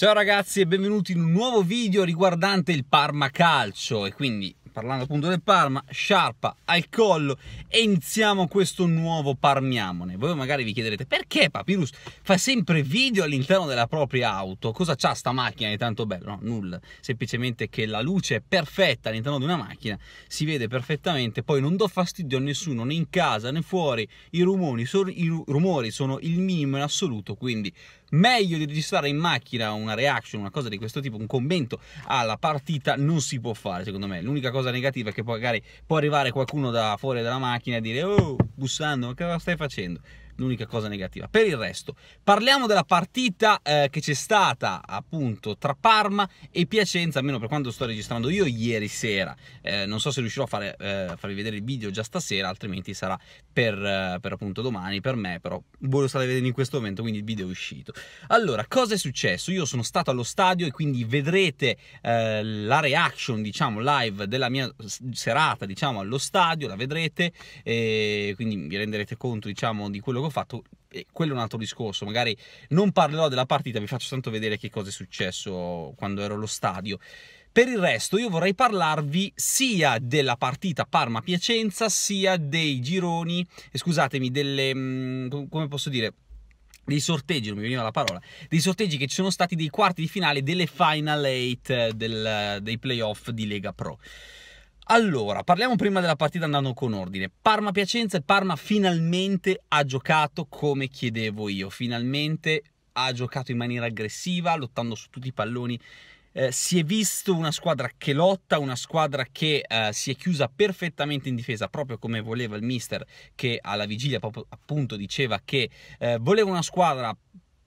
Ciao ragazzi e benvenuti in un nuovo video riguardante il Parma Calcio. E quindi parlando appunto del Parma, sciarpa al collo e iniziamo questo nuovo Parmiamone. Voi magari vi chiederete perché Papyrus fa sempre video all'interno della propria auto? Cosa c'ha sta macchina di tanto bello? No, nulla, semplicemente che la luce è perfetta all'interno di una macchina, si vede perfettamente, poi non do fastidio a nessuno né in casa né fuori, i rumori, i rumori sono il minimo in assoluto, quindi meglio di registrare in macchina una reaction, una cosa di questo tipo, un commento alla partita non si può fare secondo me. L'unica cosa negativa è che magari può arrivare qualcuno da fuori dalla macchina e dire oh, bussando, ma cosa stai facendo? L'unica cosa negativa. Per il resto, parliamo della partita eh, che c'è stata appunto tra Parma e Piacenza, almeno per quando sto registrando io ieri sera. Eh, non so se riuscirò a, fare, eh, farvi vedere il video già stasera, altrimenti sarà per, eh, per, appunto domani, per me, però voi lo state vedendo in questo momento, quindi il video è uscito. Allora, cosa è successo? Io sono stato allo stadio e quindi vedrete eh, la reaction, diciamo, live della mia serata, diciamo, allo stadio, la vedrete, e quindi vi renderete conto, diciamo, di quello che ho fatto, e quello è un altro discorso, magari non parlerò della partita, vi faccio tanto vedere che cosa è successo quando ero allo stadio. Per il resto io vorrei parlarvi sia della partita Parma-Piacenza, sia dei gironi, eh, scusatemi, delle, mm, come posso dire, dei sorteggi, non mi veniva la parola, dei sorteggi che ci sono stati dei quarti di finale delle Final 8 eh, del, dei playoff di Lega Pro. Allora, parliamo prima della partita andando con ordine. Parma-Piacenza e Parma finalmente ha giocato come chiedevo io, finalmente ha giocato in maniera aggressiva, lottando su tutti i palloni. Eh, si è visto una squadra che lotta, una squadra che eh, si è chiusa perfettamente in difesa, proprio come voleva il mister, che alla vigilia proprio, appunto diceva che eh, voleva una squadra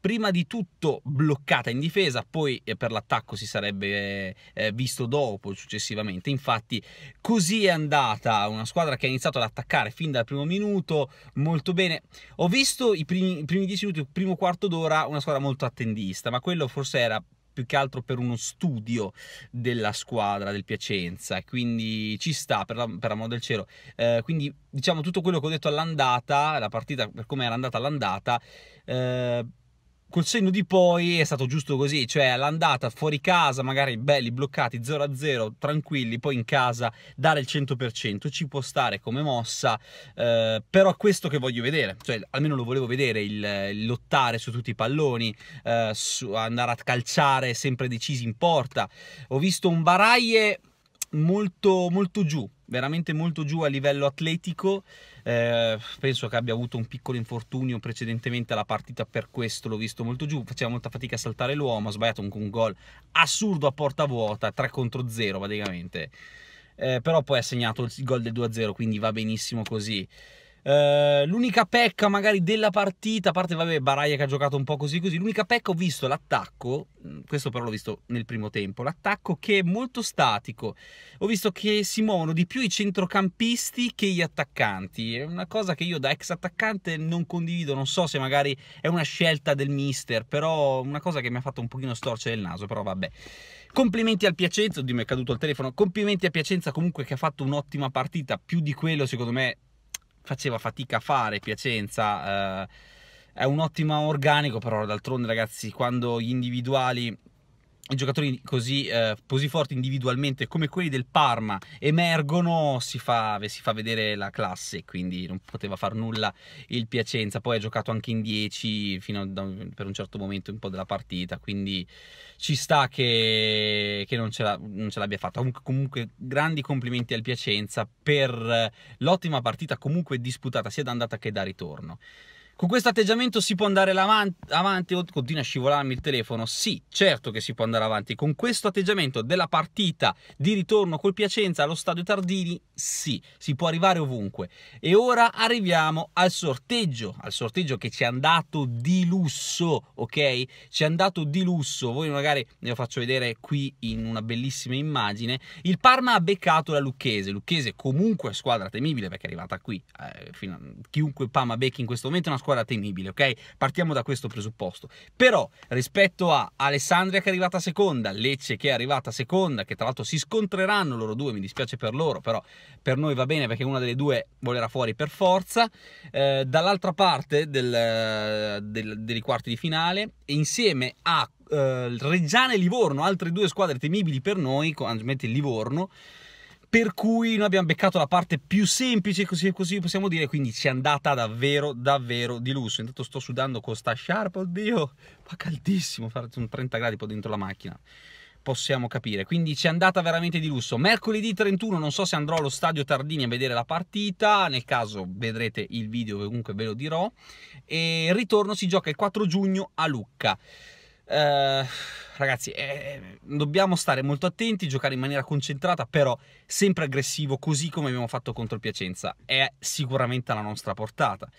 prima di tutto bloccata in difesa, poi eh, per l'attacco si sarebbe eh, visto dopo, successivamente. Infatti, così è andata una squadra che ha iniziato ad attaccare fin dal primo minuto, molto bene. Ho visto i primi, i primi dieci minuti, il primo quarto d'ora, una squadra molto attendista, ma quello forse era più che altro per uno studio della squadra del Piacenza quindi ci sta per, la, per amor del cielo eh, quindi diciamo tutto quello che ho detto all'andata la partita per come era andata all'andata eh, col senno di poi è stato giusto così, cioè all'andata fuori casa, magari belli bloccati 0-0, tranquilli, poi in casa dare il 100%, ci può stare come mossa, eh, però è questo che voglio vedere, cioè almeno lo volevo vedere, il, il lottare su tutti i palloni, eh, andare a calciare sempre decisi in porta. Ho visto un Baraie molto, molto giù, veramente molto giù a livello atletico. Eh, penso che abbia avuto un piccolo infortunio precedentemente alla partita, per questo l'ho visto molto giù. Faceva molta fatica a saltare l'uomo, ha sbagliato un, un gol assurdo a porta vuota, 3 contro 0 praticamente. Eh, però poi ha segnato il gol del 2-0, quindi va benissimo così. Uh, l'unica pecca magari della partita, a parte vabbè Baraia che ha giocato un po' così così, l'unica pecca ho visto l'attacco, mm, questo però l'ho visto nel primo tempo, l'attacco che è molto statico, ho visto che si muovono di più i centrocampisti che gli attaccanti, è una cosa che io da ex attaccante non condivido, non so se magari è una scelta del mister, però una cosa che mi ha fatto un pochino storcere il naso, però vabbè. Complimenti al Piacenza, oddio mi è caduto il telefono, complimenti a Piacenza comunque che ha fatto un'ottima partita, più di quello secondo me faceva fatica a fare Piacenza. Eh, è un ottimo organico, però d'altronde ragazzi, quando gli individuali giocatori così, eh, così, forti individualmente come quelli del Parma emergono, si fa, si fa, vedere la classe, quindi non poteva far nulla il Piacenza. Poi ha giocato anche in 10 fino a, per un certo momento un po' della partita, quindi ci sta che, che non, ce l'abbia fatta. Comunque, comunque, grandi complimenti al Piacenza per l'ottima partita comunque disputata sia da andata che da ritorno. Con questo atteggiamento si può andare avanti, continua a scivolarmi il telefono? Sì, certo che si può andare avanti. Con questo atteggiamento della partita di ritorno col Piacenza allo stadio Tardini, sì, si può arrivare ovunque. E ora arriviamo al sorteggio, al sorteggio che ci è andato di lusso, ok? Ci è andato di lusso. Voi magari ne lo faccio vedere qui in una bellissima immagine. Il Parma ha beccato la Lucchese. Lucchese comunque squadra temibile perché è arrivata qui. Eh, a... chiunque Parma becchi in questo momento è una squadra temibile, ok? Partiamo da questo presupposto. Però rispetto a Alessandria che è arrivata seconda, Lecce che è arrivata seconda, che tra l'altro si scontreranno loro due, mi dispiace per loro, però per noi va bene perché una delle due volerà fuori per forza. Eh, dall'altra parte del, del, dei quarti di finale, insieme a eh, Reggiana e Livorno, altre due squadre temibili per noi, il Livorno, per cui noi abbiamo beccato la parte più semplice, così, così, possiamo dire, quindi ci è andata davvero, davvero di lusso. Intanto sto sudando con sta sciarpa, oddio, fa caldissimo, fa 30 gradi poi dentro la macchina, possiamo capire. Quindi ci è andata veramente di lusso. Mercoledì 31 non so se andrò allo stadio Tardini a vedere la partita, nel caso vedrete il video, comunque ve lo dirò. E ritorno si gioca il 4 giugno a Lucca. Uh, ragazzi, eh, dobbiamo stare molto attenti, giocare in maniera concentrata, però sempre aggressivo, così come abbiamo fatto contro Piacenza. È sicuramente alla nostra portata.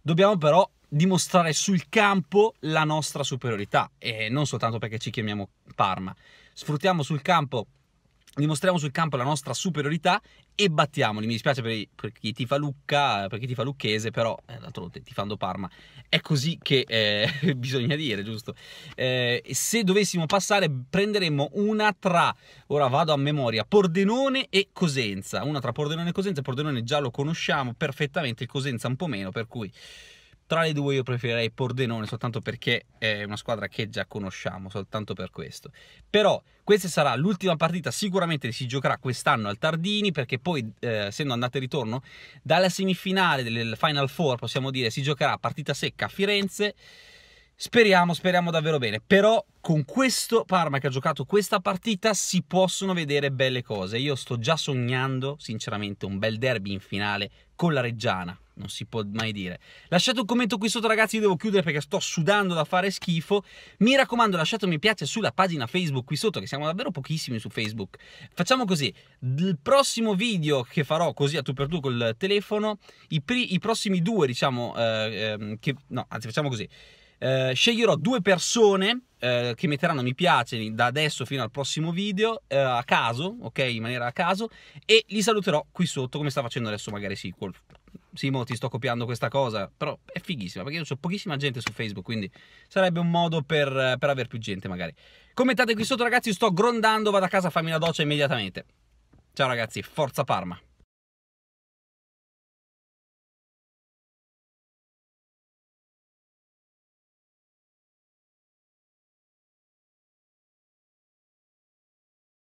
Dobbiamo però dimostrare sul campo la nostra superiorità e non soltanto perché ci chiamiamo Parma. Sfruttiamo sul campo dimostriamo sul campo la nostra superiorità e battiamoli. Mi dispiace per, per chi tifa Lucca, per chi tifa Lucchese, però eh, d'altronde tifando Parma è così che eh, bisogna dire, giusto? Eh, se dovessimo passare, prenderemmo una tra, ora vado a memoria, Pordenone e Cosenza. Una tra Pordenone e Cosenza. Pordenone già lo conosciamo perfettamente, il Cosenza un po' meno, per cui tra le due io preferirei Pordenone soltanto perché è una squadra che già conosciamo, soltanto per questo. Però questa sarà l'ultima partita, sicuramente si giocherà quest'anno al Tardini perché poi, eh, essendo andata e ritorno, dalla semifinale del Final Four, possiamo dire, si giocherà partita secca a Firenze. Speriamo, speriamo davvero bene. Però con questo Parma che ha giocato questa partita si possono vedere belle cose. Io sto già sognando, sinceramente, un bel derby in finale con la Reggiana non si può mai dire. Lasciate un commento qui sotto ragazzi, io devo chiudere perché sto sudando da fare schifo. Mi raccomando lasciate un mi piace sulla pagina Facebook qui sotto, che siamo davvero pochissimi su Facebook. Facciamo così, il prossimo video che farò così a tu per tu col telefono, i, i prossimi due diciamo, eh, eh, che, no, anzi facciamo così. Eh, sceglierò due persone eh, che metteranno mi piace da adesso fino al prossimo video eh, a caso, ok, in maniera a caso, e li saluterò qui sotto come sta facendo adesso magari Sequel. Simo, ti sto copiando questa cosa, però è fighissima perché io ho pochissima gente su Facebook, quindi sarebbe un modo per, per avere più gente magari. Commentate qui sotto ragazzi, sto grondando, vado a casa a farmi la doccia immediatamente. Ciao ragazzi, forza Parma!